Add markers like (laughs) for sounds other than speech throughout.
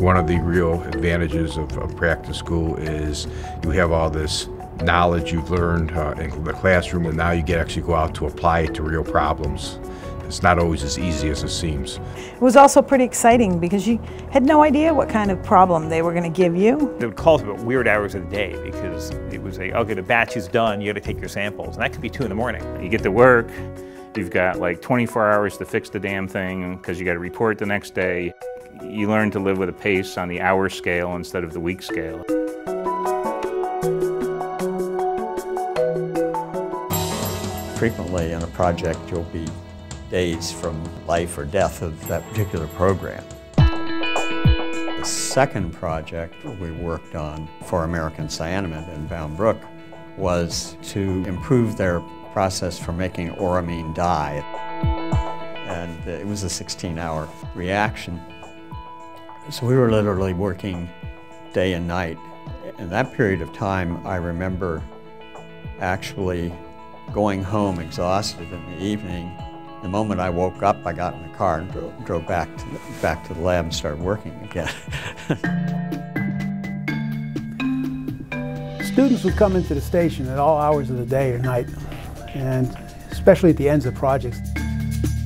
One of the real advantages of, of practice school is you have all this knowledge you've learned uh, in the classroom, and now you get actually go out to apply it to real problems. It's not always as easy as it seems. It was also pretty exciting because you had no idea what kind of problem they were going to give you. They would call us about weird hours of the day because it was like, okay, the batch is done, you got to take your samples. And that could be 2 in the morning. You get to work, you've got like 24 hours to fix the damn thing because you got to report the next day. You learn to live with a pace on the hour scale instead of the week scale. Frequently in a project you'll be days from life or death of that particular program. The second project we worked on for American Cyanamid in Bound Brook was to improve their process for making auramine dye. And it was a 16-hour reaction. So we were literally working day and night. In that period of time, I remember actually going home exhausted in the evening the moment I woke up, I got in the car and drove, drove back, to the, back to the lab and started working again. (laughs) Students would come into the station at all hours of the day or night, and especially at the ends of projects.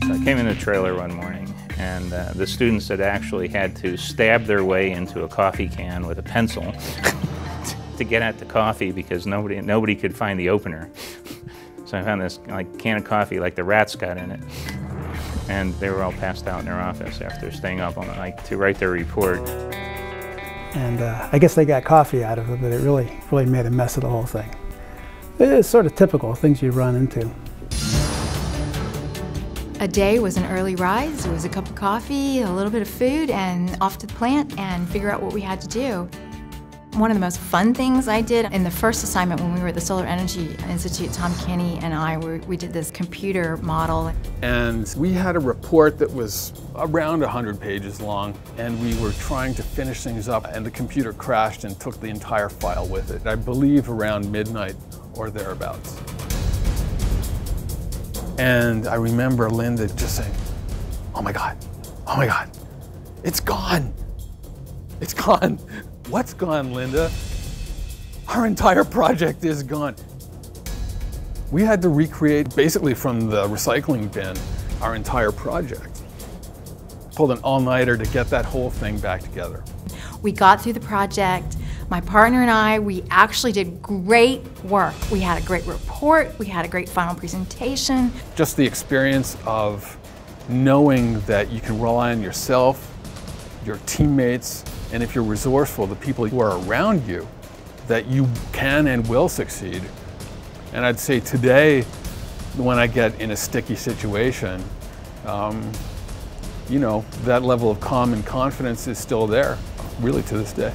I came in a trailer one morning, and uh, the students had actually had to stab their way into a coffee can with a pencil (laughs) to get at the coffee because nobody, nobody could find the opener. (laughs) So I found this like can of coffee, like the rats got in it. And they were all passed out in their office after staying up all night to write their report. And uh, I guess they got coffee out of it, but it really, really made a mess of the whole thing. It's sort of typical things you run into. A day was an early rise. It was a cup of coffee, a little bit of food, and off to the plant and figure out what we had to do. One of the most fun things I did in the first assignment when we were at the Solar Energy Institute, Tom Kenny and I, we, we did this computer model. And we had a report that was around 100 pages long, and we were trying to finish things up, and the computer crashed and took the entire file with it. I believe around midnight or thereabouts. And I remember Linda just saying, oh my God, oh my God, it's gone. It's gone. What's gone, Linda? Our entire project is gone. We had to recreate, basically from the recycling bin, our entire project. Pulled an all-nighter to get that whole thing back together. We got through the project. My partner and I, we actually did great work. We had a great report, we had a great final presentation. Just the experience of knowing that you can rely on yourself, your teammates, and if you're resourceful, the people who are around you, that you can and will succeed. And I'd say today, when I get in a sticky situation, um, you know, that level of calm and confidence is still there, really to this day.